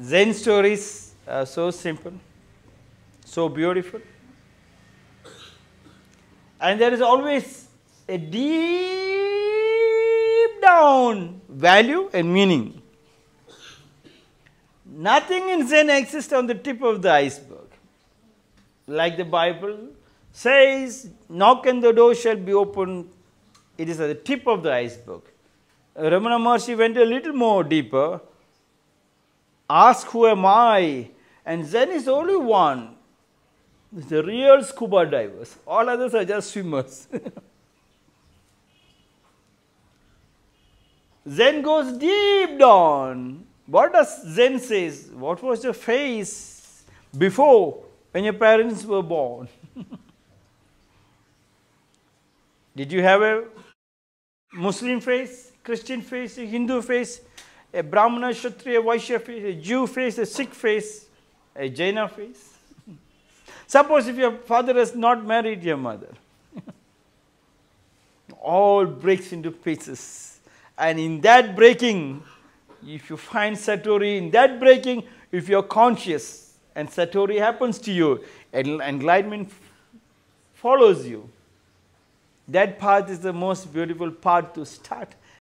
Zen stories are so simple, so beautiful. And there is always a deep down value and meaning. Nothing in Zen exists on the tip of the iceberg. Like the Bible says, knock and the door shall be opened. It is at the tip of the iceberg. Ramana Maharshi went a little more deeper. Ask who am I? And Zen is only one. The real scuba divers. All others are just swimmers. Zen goes deep down. What does Zen says? What was your face before when your parents were born? Did you have a Muslim face, Christian face, Hindu face, a Brahmana, Kshatriya, Vaishya face, a Jew face, a Sikh face, a Jaina face? Suppose if your father has not married your mother, all breaks into pieces. And in that breaking, if you find Satori, in that breaking, if you're conscious and Satori happens to you, and enlightenment follows you. That path is the most beautiful path to start